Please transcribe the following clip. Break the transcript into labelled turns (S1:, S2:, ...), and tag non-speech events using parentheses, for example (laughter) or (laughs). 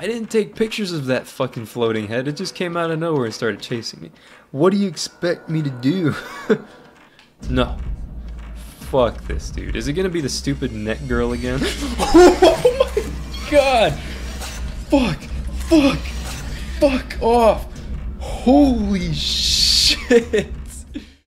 S1: I didn't take pictures of that fucking floating head. It just came out of nowhere and started chasing me. What do you expect me to do? (laughs) no. Fuck this, dude. Is it gonna be the stupid neck girl again? (laughs) oh my god! Fuck! Fuck! Fuck off! Holy shit!